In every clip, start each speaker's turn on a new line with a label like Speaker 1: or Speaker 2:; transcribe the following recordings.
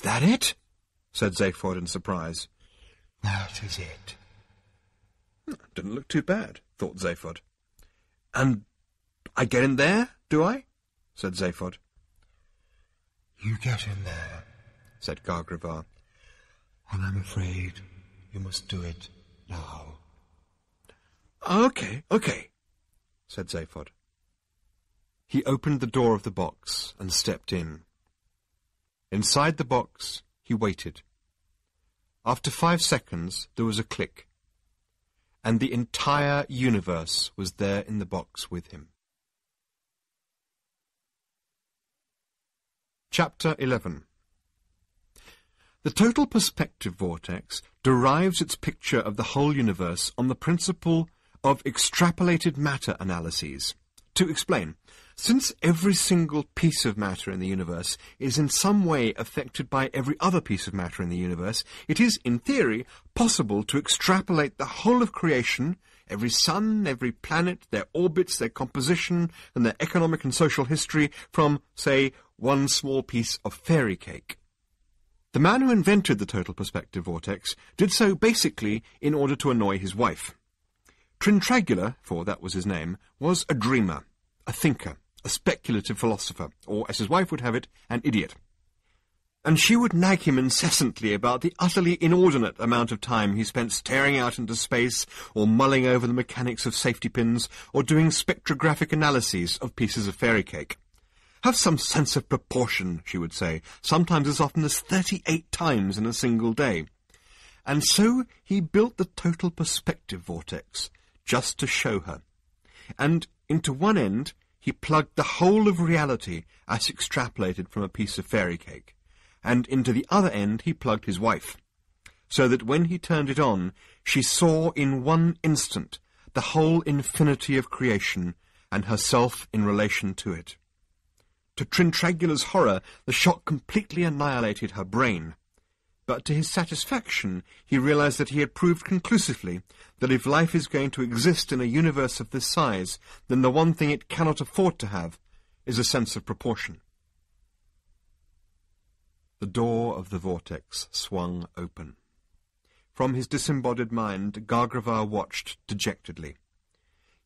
Speaker 1: Is that it? said Zaphod in surprise.
Speaker 2: That is it.
Speaker 1: Didn't look too bad, thought Zaphod. And I get in there, do I? said Zaphod.
Speaker 2: You get in there,
Speaker 1: said Gargravarr.
Speaker 2: And I'm afraid you must do it now.
Speaker 1: Okay, okay, said Zaphod. He opened the door of the box and stepped in. Inside the box, he waited. After five seconds, there was a click, and the entire universe was there in the box with him. Chapter 11 The total perspective vortex derives its picture of the whole universe on the principle of extrapolated matter analyses. To explain, since every single piece of matter in the universe is in some way affected by every other piece of matter in the universe, it is, in theory, possible to extrapolate the whole of creation, every sun, every planet, their orbits, their composition, and their economic and social history from, say, one small piece of fairy cake. The man who invented the total perspective vortex did so basically in order to annoy his wife. Trin Tragula, for that was his name, was a dreamer, a thinker, a speculative philosopher, or, as his wife would have it, an idiot. And she would nag him incessantly about the utterly inordinate amount of time he spent staring out into space, or mulling over the mechanics of safety pins, or doing spectrographic analyses of pieces of fairy cake. Have some sense of proportion, she would say, sometimes as often as thirty-eight times in a single day. And so he built the total perspective vortex, just to show her. And into one end he plugged the whole of reality as extrapolated from a piece of fairy cake, and into the other end he plugged his wife, so that when he turned it on, she saw in one instant the whole infinity of creation and herself in relation to it. To Trin Tragula's horror, the shock completely annihilated her brain, but to his satisfaction he realized that he had proved conclusively that if life is going to exist in a universe of this size, then the one thing it cannot afford to have is a sense of proportion. The door of the vortex swung open. From his disembodied mind, Gargravarr watched dejectedly.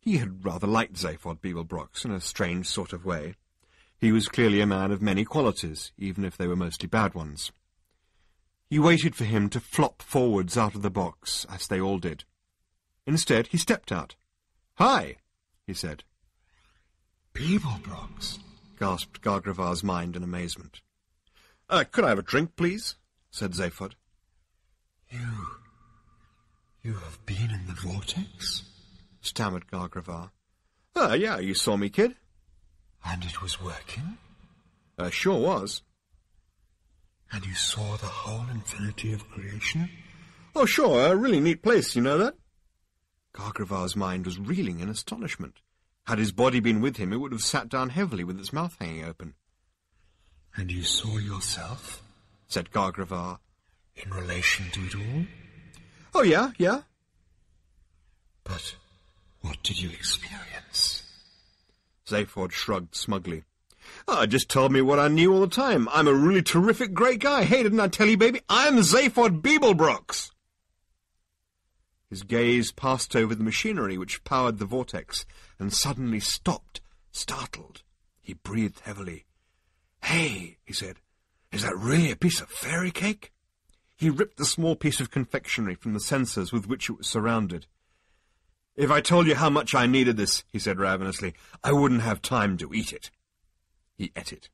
Speaker 1: He had rather liked Zaphod Beeblebrox in a strange sort of way. He was clearly a man of many qualities, even if they were mostly bad ones. He waited for him to flop forwards out of the box, as they all did. Instead, he stepped out. Hi, he said.
Speaker 2: Beeblebrox,
Speaker 1: gasped Gargravarr's mind in amazement. Uh, could I have a drink, please? said Zaphod.
Speaker 2: You... you have been in the vortex?
Speaker 1: stammered Gargravarr. Ah, yeah, you saw me, kid.
Speaker 2: And it was working?
Speaker 1: Uh, sure was.
Speaker 2: And you saw the whole infinity of creation?
Speaker 1: Oh, sure, a really neat place, you know that? Gargravarr's mind was reeling in astonishment. Had his body been with him, it would have sat down heavily with its mouth hanging open.
Speaker 2: And you saw yourself?
Speaker 1: said Gargravarr.
Speaker 2: In relation to it all?
Speaker 1: Oh, yeah, yeah.
Speaker 2: But what did you experience?
Speaker 1: Zaphod shrugged smugly. Oh, just told me what I knew all the time. I'm a really terrific, great guy. Hey, didn't I tell you, baby? I'm Zaphod Beeblebrox. His gaze passed over the machinery which powered the vortex, and suddenly stopped, startled. He breathed heavily. Hey, he said, is that really a piece of fairy cake? He ripped the small piece of confectionery from the sensors with which it was surrounded. If I told you how much I needed this, he said ravenously, I wouldn't have time to eat it. He ate it.